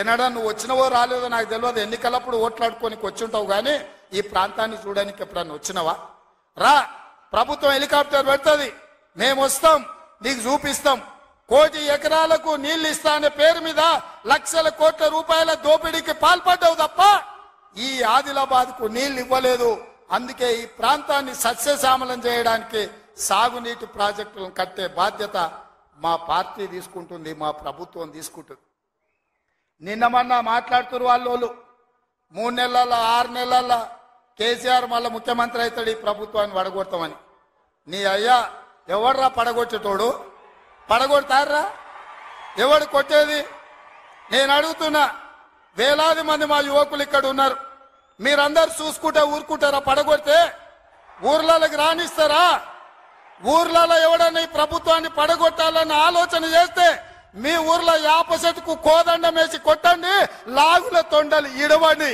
ఏనాడా నువ్వు వచ్చినవో రాలేదో నాకు తెలియదు. ఎన్నికలప్పుడు ఓట్లాడుకోనికి వచ్చి ఉంటావు కానీ ఈ ప్రాంతాన్ని చూడడానికి ఎప్పుడన్నా వచ్చినవా? రా ప్రభుత్వం హెలికాప్టర్ పెడుతుంది. మేము వస్తాం నీకు చూపిస్తాం. కోటి ఎకరాలకు నీళ్ళు ఇస్తా అనే పేరు మీద లక్షల కోట్ల రూపాయల దోపిడీకి పాల్పడ్డావు తప్ప ఈ ఆదిలాబాద్కు నీళ్ళు ఇవ్వలేదు. అందుకే ఈ ప్రాంతాన్ని సస్యశ్యామలం చేయడానికి సాగునీటి ప్రాజెక్టులను కట్టే బాధ్యత మా పార్టీ తీసుకుంటుంది మా ప్రభుత్వం తీసుకుంటుంది. నిన్న మొన్న మాట్లాడుతున్నారు వాళ్ళు మూడు నెలల ఆరు నెలల కేసీఆర్ మళ్ళీ ముఖ్యమంత్రి అవుతాడు ఈ ప్రభుత్వాన్ని పడగొడతామని నీ అయ్యా ఎవడ్రా పడగొట్టేటోడు? పడగొడతారా ఎవడు కొట్టేది? నేను అడుగుతున్నా వేలాది మంది మా యువకులు ఇక్కడ ఉన్నారు. మీరందరు చూసుకుంటే ఊరుకుంటారా? పడగొడితే ఊర్లలోకి రాణిస్తారా ఊర్లలో ఎవడన్నా ఈ ప్రభుత్వాన్ని పడగొట్టాలన్న ఆలోచన చేస్తే మీ ఊర్లో యాప చెట్టుకు కోదండం వేసి కొట్టండి లాగుల తొండలు ఇడవండి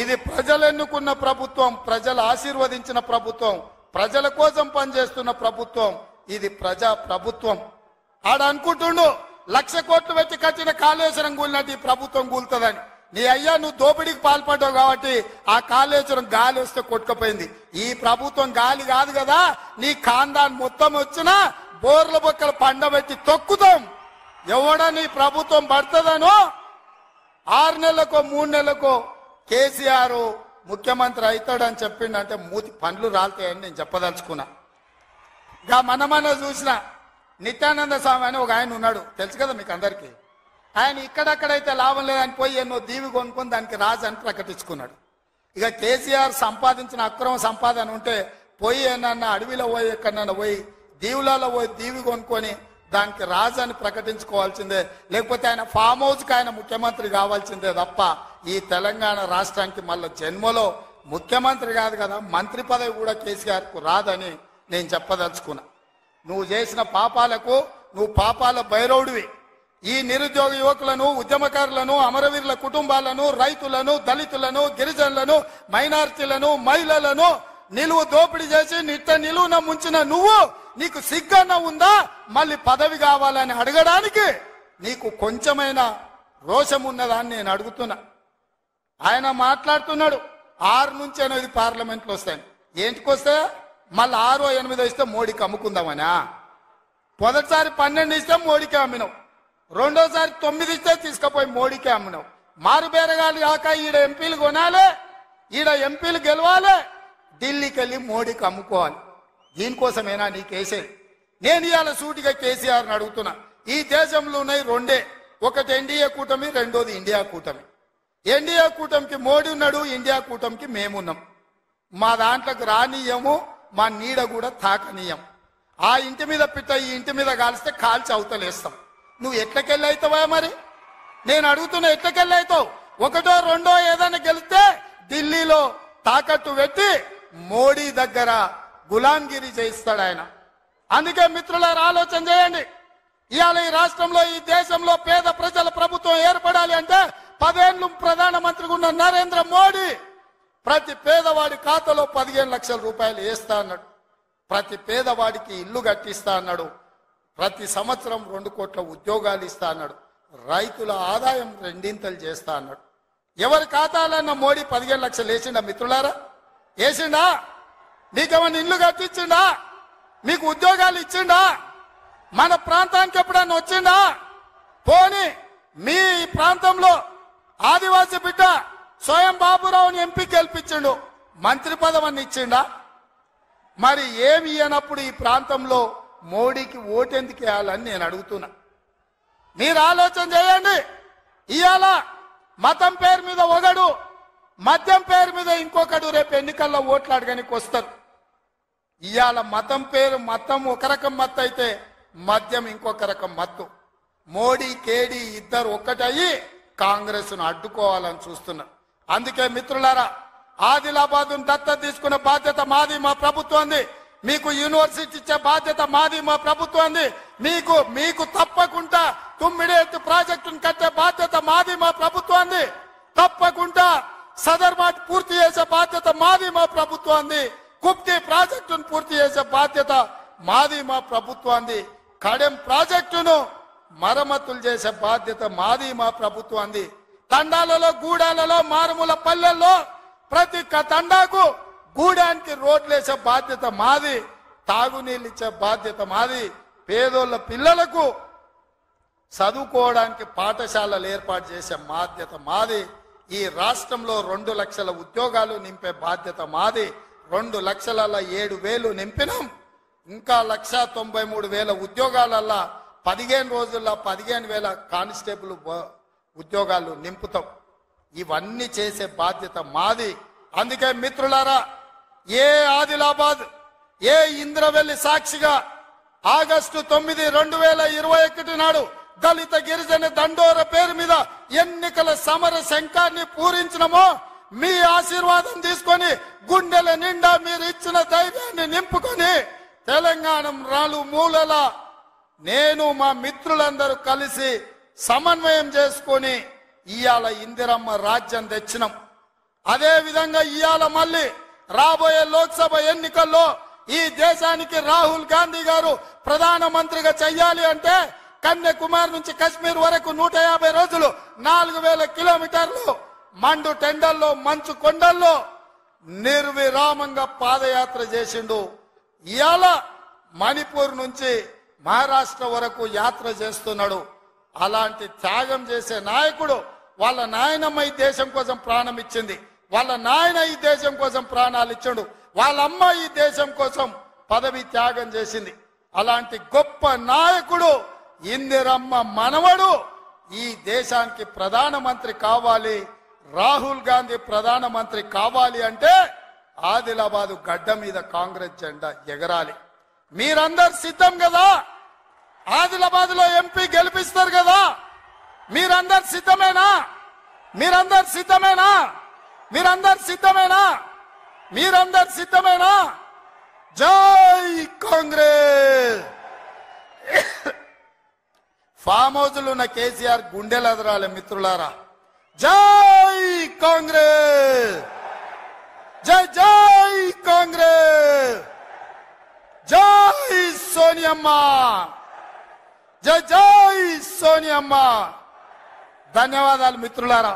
ఇది ప్రజలు ఎన్నుకున్న ప్రభుత్వం ప్రజలు ఆశీర్వదించిన ప్రభుత్వం ప్రజల కోసం పనిచేస్తున్న ప్రభుత్వం ఇది ప్రజా ప్రభుత్వం. ఆడ అనుకుంటుండు లక్ష కోట్లు పెట్టి కట్టిన కాళేశ్వరం కూలినట్టు ఈ ప్రభుత్వం కూలుతుందని. నీ అయ్యా నువ్వు దోపిడీకి పాల్పడ్డావు కాబట్టి ఆ కాళేశ్వరం గాలి వస్తే కొట్టుకుపోయింది. ఈ ప్రభుత్వం గాలి కాదు కదా నీ ఖాందాన్ మొత్తం వచ్చినా బోర్ల బొక్కలు పండబెట్టి తొక్కుతాం. ఎవడ నీ ప్రభుత్వం పడుతుందనో ఆరు నెలలకో మూడు నెలలకో కేసీఆర్ ముఖ్యమంత్రి అవుతాడని చెప్పిండంటే మూతి పండ్లు రాలుతాయని నేను చెప్పదలుచుకున్నా. ఇంకా మనమన్న చూసిన నిత్యానంద స్వామి అని ఒక ఆయన ఉన్నాడు. తెలుసు కదా మీకు అందరికీ? ఆయన ఇక్కడక్కడైతే లాభం లేదని పోయి ఎన్నో దీవి కొనుక్కొని దానికి రాజు అని ప్రకటించుకున్నాడు. ఇక కేసీఆర్ సంపాదించిన అక్రమ సంపాదన ఉంటే పోయి ఏనన్నా అడవిలో పోయి ఎక్కడన్నా పోయి దీవులలో పోయి దీవి కొనుక్కొని దానికి రాజు అని ప్రకటించుకోవాల్సిందే. లేకపోతే ఆయన ఫామ్ హౌస్కి ఆయన ముఖ్యమంత్రి కావాల్సిందే తప్ప ఈ తెలంగాణ రాష్ట్రానికి మళ్ళీ జన్మలో ముఖ్యమంత్రి కాదు కదా మంత్రి పదవి కూడా కేసీఆర్కు రాదని నేను చెప్పదలుచుకున్నా. నువ్వు చేసిన పాపాలకు నువ్వు పాపాల భైరవుడివి. ఈ నిరుద్యోగ యువకులను ఉద్యమకారులను అమరవీరుల కుటుంబాలను రైతులను దళితులను గిరిజనులను మైనారిటీలను మహిళలను నిలువు దోపిడీ చేసి నిట్ట నిలువున ముంచిన నువ్వు నీకు సిగ్గన్న ఉందా? మళ్ళీ పదవి కావాలని అడగడానికి నీకు కొంచెమైన రోషం ఉన్నదా అని నేను అడుగుతున్నా. ఆయన మాట్లాడుతున్నాడు ఆరు నుంచి ఎనిమిది పార్లమెంట్లు వస్తాయి. ఏంటికొస్తే మళ్ళీ ఆరో ఎనిమిదో ఇస్తే మోడీకి అమ్ముకుందామనా? మొదటిసారి పన్నెండు ఇస్తే మోడీకే అమ్మినావు. రెండోసారి తొమ్మిది ఇస్తే తీసుకుపోయి మోడీకే అమ్మినావు. మారుబేరగాలి కాక ఈడ ఎంపీలు కొనాలి ఈడ ఎంపీలు గెలవాలి ఢిల్లీకి వెళ్ళి మోడీకి అమ్ముకోవాలి. దీనికోసమేనా నీ కేసే? నేను ఇవాళ సూటిగా కేసీఆర్ని అడుగుతున్నా. ఈ దేశంలో ఉన్నాయి రెండే. ఒకటి ఎన్డీఏ కూటమి రెండోది ఇండియా కూటమి. ఎన్డీఏ కూటమికి మోడీ ఉన్నాడు ఇండియా కూటమికి మేమున్నాం. మా దాంట్లోకి రానీయము మా నీడ కూడా తాకనీయం. ఆ ఇంటి మీద పిట్ట ఈ ఇంటి మీద కాలిస్తే కాల్చి అవతలేస్తాం. నువ్వు ఎట్లకెళ్ళి అవుతావా మరి? నేను అడుగుతున్నా ఎట్లకెళ్ళి అవుతావు? ఒకటో రెండో ఏదైనా గెలిస్తే ఢిల్లీలో తాకట్టు పెట్టి మోడీ దగ్గర గులాంగిరి చేయిస్తాడు ఆయన. అందుకే మిత్రులారా ఆలోచన చేయండి. ఇవాళ ఈ రాష్ట్రంలో ఈ దేశంలో పేద ప్రజల ప్రభుత్వం ఏర్పడాలి అంటే పదేళ్ళు ప్రధానమంత్రిగా ఉన్న నరేంద్ర మోడీ ప్రతి పేదవాడి ఖాతాలో పదిహేను లక్షల రూపాయలు వేస్తా అన్నాడు. ప్రతి పేదవాడికి ఇల్లు కట్టిస్తా అన్నాడు. ప్రతి సంవత్సరం రెండు కోట్ల ఉద్యోగాలు ఇస్తా అన్నాడు. రైతుల ఆదాయం రెండింతలు చేస్తా అన్నాడు. ఎవరి ఖాతాలన్న మోడీ పదిహేను లక్షలు వేసిండా మిత్రులారా? వేసిండా? నీకేమన్నా ఇల్లు కట్టించిండా? మీకు ఉద్యోగాలు ఇచ్చిండా? మన ప్రాంతానికి ఎప్పుడన్నా వచ్చిండా? పోని మీ ప్రాంతంలో ఆదివాసి బిడ్డ స్వయం బాబురావుని ఎంపీ గెలిపించిండు. మంత్రి పదవిని ఇచ్చిండా? మరి ఏమి ఇయ్యనప్పుడు ఈ ప్రాంతంలో మోడీకి ఓటెందుకు వేయాలని నేను అడుగుతున్నా. మీరు ఆలోచన చేయండి. ఇవాళ మతం పేరు మీద ఒకడు మద్యం పేరు మీద ఇంకొకడు రేపు ఎన్నికల్లో ఓట్లాడగానికి వస్తారు. ఇవాళ మతం పేరు మతం ఒక రకం మత్తు అయితే మద్యం ఇంకొక రకం మత్తు. మోడీ కేడీ ఇద్దరు ఒక్కటయ్యి కాంగ్రెస్ను అడ్డుకోవాలని చూస్తున్నారు. అందుకే మిత్రులారా ఆదిలాబాద్ దత్త తీసుకున్న బాధ్యత మాది మా ప్రభుత్వంది. మీకు యూనివర్సిటీ ఇచ్చే బాధ్యత మాది మా ప్రభుత్వంది. మీకు మీకు తప్పకుండా తుమ్మిడి ఎత్తు ప్రాజెక్టును కట్టే బాధ్యత మాది మా ప్రభుత్వంది. తప్పకుండా సదర్మాట్ పూర్తి చేసే బాధ్యత మాది మా ప్రభుత్వంది. పూర్తి చేసే బాధ్యత మాది మా ప్రభుత్వాన్ని కడెం ప్రాజెక్టును మరమ్మతులు చేసే బాధ్యత మాది మా ప్రభుత్వాన్ని తండాలలో గూడాలలో మారుమూల పల్లెల్లో ప్రతి తండాకు గూడానికి రోడ్లేసే బాధ్యత మాది తాగునీళ్ళు ఇచ్చే బాధ్యత మాది. పేదోళ్ళ పిల్లలకు చదువుకోవడానికి పాఠశాలలు ఏర్పాటు చేసే బాధ్యత మాది. ఈ రాష్ట్రంలో రెండు లక్షల ఉద్యోగాలు నింపే బాధ్యత మాది. రెండు లక్షల ఏడు వేలు నింపినాం. ఇంకా లక్ష తొంభై మూడు వేల ఉద్యోగాలల్లా పదిహేను రోజుల్లో పదిహేను వేల కానిస్టేబుల్ ఉద్యోగాలు నింపుతాం. ఇవన్నీ చేసే బాధ్యత మాది. అందుకే మిత్రులారా ఏ ఆదిలాబాద్ ఏ ఇంద్రవెల్లి సాక్షిగా ఆగస్టు తొమ్మిది రెండు వేల ఇరవై ఒకటి నాడు దళిత గిరిజన దండోర పేరు మీద ఎన్నికల సమర శంఖాన్ని పూరించినమో మీ ఆశీర్వాదం తీసుకొని గుండెల నిండా మీరు ఇచ్చిన ధైర్యాన్ని నింపుకొని తెలంగాణ రాలు మూలల నేను మా మిత్రులందరూ కలిసి సమన్వయం చేసుకొని ఇవాళ ఇందిరమ్మ రాజ్యం తెచ్చినాం. అదే విధంగా ఇవాళ మళ్ళీ రాబోయే లోక్సభ ఎన్నికల్లో ఈ దేశానికి రాహుల్ గాంధీ గారు ప్రధానమంత్రిగా చెయ్యాలి అంటే కన్యాకుమారి నుంచి కశ్మీర్ వరకు నూట యాభై రోజులు నాలుగు వేల కిలోమీటర్లు మండు టెండల్లో మంచు కొండల్లో నిర్విరామంగా పాదయాత్ర చేసిండు. ఇవాళ మణిపూర్ నుంచి మహారాష్ట్ర వరకు యాత్ర చేస్తున్నాడు. అలాంటి త్యాగం చేసే నాయకుడు వాళ్ళ నాయనమ్మ ఈ దేశం కోసం ప్రాణం ఇచ్చింది. వాళ్ళ నాయన ఈ దేశం కోసం ప్రాణాలు ఇచ్చాడు. వాళ్ళ అమ్మ ఈ దేశం కోసం పదవి త్యాగం చేసింది. అలాంటి గొప్ప నాయకుడు ఇందిరమ్మ మనవడు ఈ దేశానికి ప్రధానమంత్రి కావాలి. రాహుల్ గాంధీ ప్రధానమంత్రి కావాలి అంటే ఆదిలాబాదు గడ్డ మీద కాంగ్రెస్ జెండా ఎగరాలి. మీరందరు సిద్ధం కదా? ఆదిలాబాద్లో ఎంపీ గెలిపిస్తారు కదా? మీరందరు సిద్ధమేనా? మీరందరు సిద్ధమేనా? మీరందరు సిద్ధమేనా? మీరందరు సిద్ధమేనా? జై కాంగ్రెస్! ఫామ్ హౌస్లు ఉన్న కేసీఆర్ గుండెలు ఎదరాలి మిత్రులారా. జై కాంగ్రెస్ జై జై కాంగ్రెస్ జై సోనియమ్మ జై జై సోనియమ్మ ధన్యవాదాలు మిత్రులారా